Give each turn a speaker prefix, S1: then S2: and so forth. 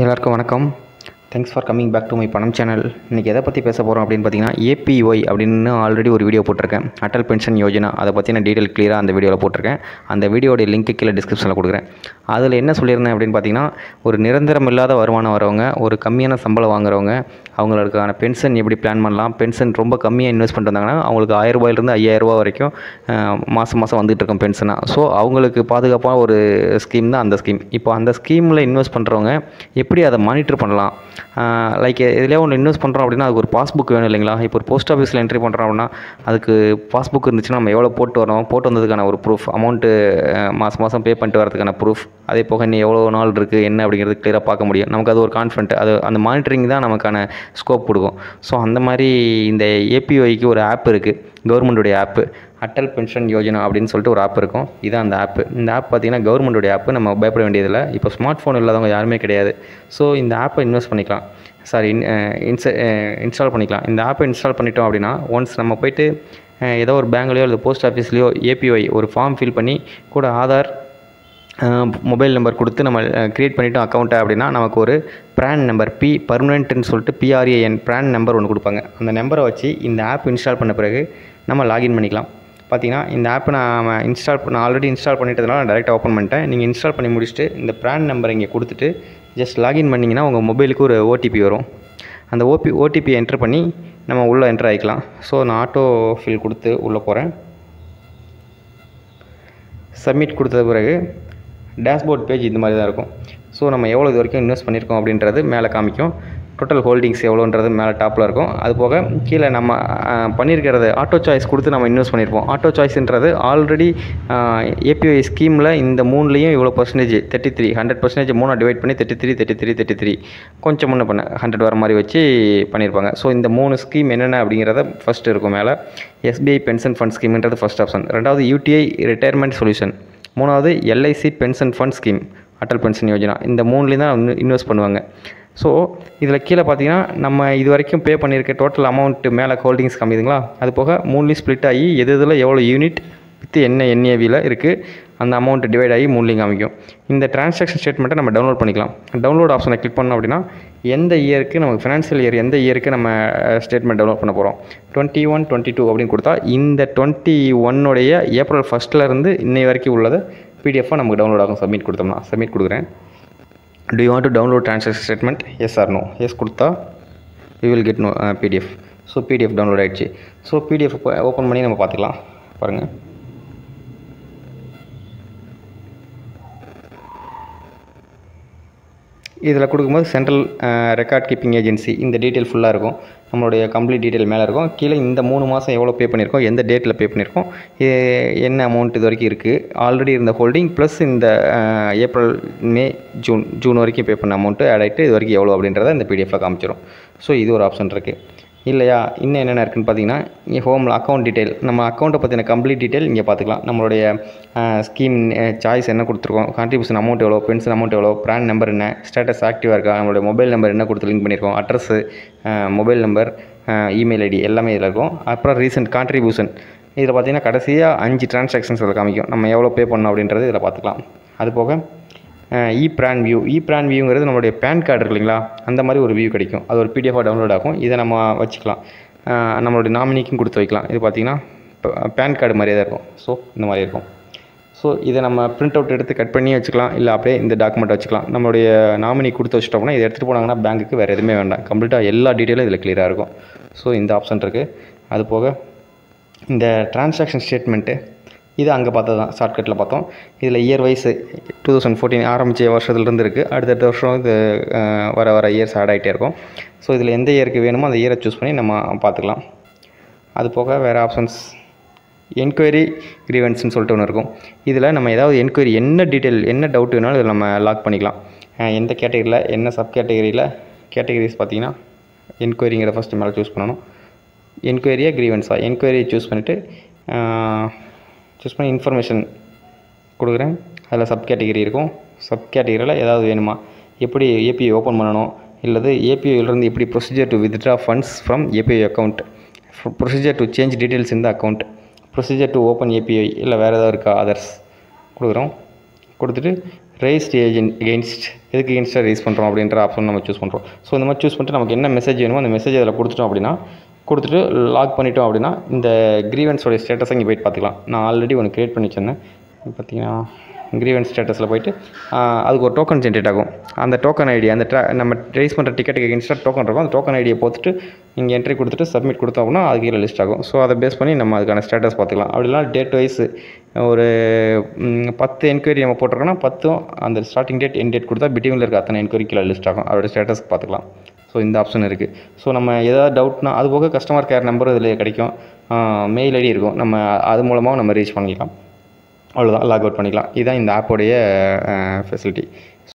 S1: எல்லாருக்கும் வணக்கம். Thanks for coming back to my பணம் சேனல் இன்றைக்கி எதை பற்றி பேச போகிறோம் அப்படின்னு பார்த்தீங்கன்னா ஏபிஒய் அப்படின்னு ஆல்ரெடி ஒரு வீடியோ போட்டிருக்கேன். அட்டல் பென்ஷன் யோஜனா அதை பற்றி நான் டீட்டெயில் கிளியராக அந்த வீடியோவில் போட்டிருக்கேன். அந்த வீடியோடைய லிங்க்கு கீழே டிஸ்கிரிப்ஷனில் கொடுக்குறேன். அதில் என்ன சொல்லியிருந்தேன் அப்படின்னு பார்த்தீங்கன்னா ஒரு நிரந்தரம் இல்லாத வருமானம் வரவங்க ஒரு கம்மியான சம்பளம் வாங்குறவங்க அவங்களுக்கான பென்ஷன் எப்படி பிளான் பண்ணலாம்? பென்ஷன் ரொம்ப கம்மியாக இன்வெஸ்ட் பண்ணிட்டு வந்தாங்கன்னா அவங்களுக்கு ஆயிரம் ரூபாயிலிருந்து ஐயாயிரம் வரைக்கும் மாதம் மாதம் வந்துட்டு இருக்கும் பென்ஷனாக ஸோ அவங்களுக்கு பாதுகாப்பான ஒரு ஸ்கீம் தான் அந்த ஸ்கீம் இப்போ அந்த ஸ்கீமில் இன்வெஸ்ட் பண்ணுறவங்க எப்படி அதை மானிட்டர் பண்ணலாம்? லைக் இதிலே ஒன்று இன்வெஸ்ட் பண்ணுறோம் அப்படின்னா அதுக்கு ஒரு பாஸ்புக் வேணும் இல்லைங்களா? இப்போ ஒரு போஸ்ட் ஆஃபீஸில் என்ட்ரி பண்ணுறோம் அப்படின்னா அதுக்கு பாஸ்புக் இருந்துச்சுன்னா நம்ம எவ்வளோ போட்டு வரோம் போட்டு வந்ததுக்கான ஒரு ப்ரூஃப் அமௌண்ட்டு மாதம் மாதம் பே பண்ணிட்டு வரதுக்கான ப்ரூஃப் அதே போக இன்னும் எவ்வளோ நாள் இருக்குது என்ன அப்படிங்கிறது கிளியராக பார்க்க முடியும். நமக்கு அது ஒரு கான்ஃபிடென்ட் அது அந்த மானிட்டரிங் தான் நமக்கான ஸ்கோப் கொடுக்கும். ஸோ அந்த மாதிரி இந்த ஏபிஒய்க்கு ஒரு ஆப் இருக்குது கவர்மெண்ட்டுடைய ஆப்பு அட்டல் பென்ஷன் யோஜனா அப்படின்னு சொல்லிட்டு ஒரு ஆப் இருக்கும். இதான் அந்த ஆப்பு இந்த ஆப் பார்த்தீங்கன்னா கவர்மெண்ட்டுடைய ஆப்பு நம்ம பயப்பட வேண்டியதில்லை. இப்போ ஸ்மார்ட் ஃபோன் இல்லாதவங்க யாருமே கிடையாது. ஸோ இந்த ஆப்பை இன்வெஸ்ட் பண்ணிக்கலாம். சாரி இன்ஸ்ட இன்ஸ்டால் பண்ணிக்கலாம். இந்த ஆப்பை இன்ஸ்டால் பண்ணிட்டோம் அப்படின்னா ஒன்ஸ் நம்ம போயிட்டு ஏதோ ஒரு பேங்க்லேயோ இல்லை போஸ்ட் ஆஃபீஸ்லேயோ ஏபிஒய் ஒரு ஃபார்ம் ஃபில் பண்ணி கூட ஆதார் மொபைல் நம்பர் கொடுத்து நம்ம க்ரியேட் பண்ணிவிட்டோம் அக்கௌண்ட்டை அப்படின்னா நமக்கு ஒரு ப்ரான் நம்பர் பி பர்மனெண்ட்டுன்னு சொல்லிட்டு பிஆர்ஏஎன் ப்ரான் நம்பர் ஒன்று கொடுப்பாங்க. அந்த நம்பரை வச்சு இந்த ஆப் இன்ஸ்டால் பண்ண பிறகு நம்ம லாகின் பண்ணிக்கலாம். பார்த்தீங்கன்னா இந்த ஆப்பை நான் இன்ஸ்டால் பண்ண ஆல்ரெடி இன்ஸ்டால் பண்ணிட்டதுனால நான் டேரெக்டாக ஓப்பன் பண்ணிட்டேன். நீங்கள் இன்ஸ்டால் பண்ணி முடிச்சுட்டு இந்த ப்ரான் நம்பர் இங்கே கொடுத்துட்டு ஜஸ்ட் லாகின் பண்ணிங்கன்னா உங்கள் மொபைலுக்கு ஒரு ஓடிபி வரும். அந்த ஓபி ஓடிபி என்ட்ரு பண்ணி நம்ம உள்ளே என்ட்ரு ஆகிக்கலாம் ஸோ நான் ஆட்டோ ஃபில் கொடுத்து உள்ளே போகிறேன் சப்மிட் கொடுத்த பிறகு டேஷ்போர்ட் பேஜ் இந்த மாதிரி தான் இருக்கும். ஸோ நம்ம எவ்வளோ இது வரைக்கும் இன்வெஸ்ட் பண்ணியிருக்கோம் அப்படின்றது மேலே காமிக்கும். டோட்டல் ஹோல்டிங்ஸ் எவ்வளோன்றது மேலே டாப்பில் இருக்கும். அது போக கீழே நம்ம பண்ணியிருக்கிறது ஆட்டோ சாய்ஸ் கொடுத்து நம்ம இன்வெஸ்ட் பண்ணியிருப்போம். ஆட்டோ சாய்ஸ்ன்றது ஆல்ரெடி ஏபிஐ ஸ்கீமில் இந்த மூணுலேயும் இவ்வளோ percentage thirty three hundred percentage மூணாக டிவைட் பண்ணி thirty three thirty three thirty three கொஞ்சம் முன்ன பண்ண ஹண்ட்ரட் வர மாதிரி வச்சு பண்ணியிருப்பாங்க. ஸோ இந்த மூணு ஸ்கீம் என்னென்ன அப்படிங்கிறத ஃபஸ்ட்டு இருக்கும் மேலே. எஸ்பிஐ பென்ஷன் ஃபண்ட் ஸ்கீம்ன்றது ஃபஸ்ட் ஆப்ஷன் ரெண்டாவது யூடிஐ ரிட்டையர்மெண்ட் சொல்யூஷன் மூணாவது LIC pension fund scheme Atal pension Yojana இந்த மூணுலேயும் தான் இன்வெஸ்ட் பண்ணுவாங்க. ஸோ இதில் கீழே பார்த்தீங்கன்னா நம்ம இது வரைக்கும் பே பண்ணியிருக்க டோட்டல் அமௌண்ட்டு மேலே ஹோல்டிங்ஸ் கம்மிதுங்களா? அது போக மூணுலேயும் ஸ்ப்ளிட் ஆகி எது இதில் எவ்வளோ யூனிட் வித் என்ன என்ஏவியில் இருக்குது அந்த அமௌண்ட் டிவைட் ஆகி மூணுலேயும் காமிக்கும் இந்த டிரான்சாக்ஷன் ஸ்டேட்மெண்ட்டை நம்ம டவுன்லோட் பண்ணிக்கலாம். டவுன்லோட் ஆப்ஷனை கிளிக் பண்ணோம் அப்படின்னா எந்த இயருக்கு நமக்கு ஃபினான்ஷியல் இயர் எந்த இயருக்கு நம்ம ஸ்டேட்மெண்ட் டவுன்லோட் பண்ண போகிறோம் டுவெண்ட்டி ஒன் டுவெண்ட்டி டூ அப்படின்னு கொடுத்தா இந்த டுவெண்ட்டி ஒன்னுடைய ஏப்ரல் ஃபஸ்ட்லேருந்து இன்னை வரைக்கும் உள்ளதை பிடிஎஃபாக நமக்கு டவுன்லோட் ஆகும். சப்மிட் கொடுத்தோம்னா சப்மிட் கொடுக்குறேன். Do you want to download transaction statement yes or no yes கொடுத்தா you will get no PDF so PDF download ஆகிடுச்சு ஸோ பிடிஎஃப் ஓப்பன் பண்ணி நம்ம பார்த்துக்கலாம். பாருங்கள் இதில் கொடுக்கும்போது சென்ட்ரல் ரெக்கார்ட் கீப்பிங் ஏஜென்சி இந்த டீட்டெயில் ஃபுல்லாக இருக்கும். நம்மளுடைய கம்ப்ளீட் டீட்டெயில் மேலே இருக்கும். கீழே இந்த மூணு மாதம் எவ்வளோ பே பண்ணியிருக்கோம் எந்த டேட்டில் பே பண்ணியிருக்கோம் என்ன அமௌண்ட் இது வரைக்கும் இருக்குது ஆல்ரெடி இருந்த ஹோல்டிங் ப்ளஸ் இந்த ஏப்ரல் மே ஜூன் ஜூன் வரைக்கும் பே பண்ண அமௌண்ட்டு ஆட் ஆகிட்டு இது வரைக்கும் எவ்வளோ அப்படின்றத இந்த பிடிஎஃபில் காமிச்சிடும் ஸோ இது ஒரு ஆப்ஷன் இருக்குது இல்லையா? இன்னும் என்னென்ன இருக்குதுன்னு பார்த்தீங்கன்னா இங்கே ஹோமில் அக்கௌண்ட் டீட்டெயில் நம்ம அக்கௌண்ட்டை பற்றின கம்ப்ளீட் டீட்டெயில் இங்கே பார்த்துக்கலாம். நம்மளுடைய ஸ்கீம் சாய்ஸ் என்ன கொடுத்துருக்கோம்? கான்ட்ரிபியூஷன் அமௌண்ட் எவ்வளோ பென்ஷன் அமௌண்ட் எவ்வளோ ப்ரான் நம்பர் என்ன? ஸ்டேட்டஸ் ஆக்டிவாக இருக்கா? நம்மளுடைய மொபைல் நம்பர் என்ன கொடுத்து லிங்க் பண்ணியிருக்கோம்? Address mobile number email ID எல்லாமே இதில் இருக்கும். அப்புறம் ரீசெண்ட் கான்ட்ரிபியூஷன் இதில் பார்த்தீங்கன்னா கடைசியாக அஞ்சு டிரான்சாக்ஷன்ஸ் இதில் காமிக்கும். நம்ம எவ்வளோ பே பண்ணோம் அப்படின்றது இதில் பார்த்துக்கலாம். அது போக இ பிரான் வியூ இ பிரான் வியூங்கிறது நம்மளுடைய பேன் கார்டு இருக்கு இல்லைங்களா? அந்த மாதிரி ஒரு வியூ கிடைக்கும். அது ஒரு பிடிஎஃபாக டவுன்லோட் ஆகும். இதை நம்ம வச்சுக்கலாம். நம்மளுடைய நாமினிக்கும் கொடுத்து வைக்கலாம். இது பார்த்தீங்கன்னா பேன் கார்டு மாதிரியே தான் இருக்கும். ஸோ இந்த மாதிரி இருக்கும். ஸோ இதை நம்ம பிரிண்ட் அவுட் எடுத்து கட் பண்ணி வச்சுக்கலாம். இல்லை அப்படியே இந்த டாக்குமெண்ட் வச்சுக்கலாம். நம்மளுடைய நாமினி கொடுத்து வச்சிட்டோம்னா இதை எடுத்துகிட்டு போனாங்கன்னா பேங்க்குக்கு வேறு எதுவுமே வேண்டாம். கம்ப்ளீட்டாக எல்லா டீட்டெயிலும் இதில் கிளியராக இருக்கும். ஸோ இந்த ஆப்ஷன் இருக்குது அது போக இந்த டிரான்சாக்ஷன் ஸ்டேட்மெண்ட்டு இது அங்கே பார்த்தது தான் ஷார்ட்கட்டில் பார்த்தோம். இதில் year wise two thousand fourteen ஆரம்பித்த வருஷத்துலேருந்து இருக்குது அடுத்தடுத்த வருஷம் இது வர வர இயர்ஸ் ஆட் ஆகிட்டே இருக்கும். ஸோ இதில் எந்த இயருக்கு வேணுமோ அந்த இயரை சூஸ் பண்ணி நம்ம பார்த்துக்கலாம். அது போக வேறு ஆப்ஷன்ஸ் என்கொயரி கிரீவன்ஸ்னு சொல்லிட்டு ஒன்று இருக்கும். இதில் நம்ம ஏதாவது என்கொயரி என்ன டீட்டெயில் என்ன டவுட் வேணாலும் இதில் நம்ம லாக் பண்ணிக்கலாம். எந்த கேட்டகரியில் என்ன சப் கேட்டகரியில் கேட்டகரிஸ் பார்த்தீங்கன்னா என்கொயரிங்கிற ஃபஸ்ட்டு மேலே சூஸ் பண்ணணும். என்கொயரியா கிரீவன்ஸாக என்கொயரி சூஸ் பண்ணிவிட்டு சூஸ் பண்ணி இன்ஃபர்மேஷன் கொடுக்குறேன். அதில் சப் கேட்டகரி இருக்கும். சப் கேட்டகரியில் ஏதாவது வேணுமா? எப்படி ஏபிஐ ஓப்பன் பண்ணணும்? இல்லது ஏபிஐலேருந்து எப்படி procedure to withdraw funds from API account procedure to change details இந்த account procedure to open API இல்லை வேறு ஏதாவது இருக்கா? அதர்ஸ் கொடுக்குறோம். கொடுத்துட்டு ரைஸ்ட் ஏஜென்ட் எகெயின்ஸ்ட் எதுக்கு எகெயின்ஸ்டாக ரைஸ் பண்ணுறோம் அப்படின்ற ஆப்ஷன் நம்ம சூஸ் பண்ணுறோம் ஸோ இந்த மாதிரி சூஸ் பண்ணிட்டு நமக்கு என்ன மெசேஜ் வேணுமோ அந்த மெசேஜ் அதில் கொடுத்துட்டோம் அப்படின்னா கொடுத்துட்டு லாக் பண்ணிட்டோம் அப்படின்னா இந்த கிரீவன்ஸோடைய ஸ்டேட்டஸை இங்கே போயிட்டு பார்த்துக்கலாம். நான் ஆல்ரெடி ஒன்று க்ரியேட் பண்ணி வச்சிருந்தேன். பார்த்தீங்கன்னா கிரீவன்ஸ் ஸ்டேட்டஸில் போயிட்டு அதுக்கு ஒரு டோக்கன் ஜென்ரேட் ஆகும். அந்த டோக்கன் ஐடி அந்த ட்ரா நம்ம ரைஸ் பண்ணுற டிக்கெட்டுக்கு எகென்ஸ்டாக டோக்கன் இருக்கும். அந்த டோக்கன் ஐடியை போட்டுட்டு நீங்கள் என்ட்ரி கொடுத்துட்டு சப்மிட் கொடுத்தோம் அப்படின்னா அது கீழே லிஸ்ட் ஆகும். ஸோ அதை பேஸ் பண்ணி நம்ம அதுக்கான ஸ்டேட்டஸ் பார்த்துக்கலாம். அப்படிலாம் டேட் வைஸ் ஒரு பத்து என்கொயரி நம்ம போட்டிருக்கோன்னா பத்தும் அந்த ஸ்டார்டிங் டேட் என் டேட் கொடுத்தா பிட்வீனில் இருக்க அத்தனை என்கொயரி கீழே லிஸ்ட் ஆகும். அதோட ஸ்டேட்டஸ் பார்த்துக்கலாம். ஸோ இந்த ஆப்ஷன் இருக்குது ஸோ நம்ம எதாவது டவுட்னா அது போக கஸ்டமர் கேர் நம்பரும் இதில் கிடைக்கும். மெயில் ஐடி இருக்கும். நம்ம அது மூலமாக நம்ம ரீச் பண்ணிக்கலாம். அவ்வளோதான் லாக் அவுட் பண்ணிக்கலாம். இதுதான் இந்த ஆப்போடைய ஃபெசிலிட்டி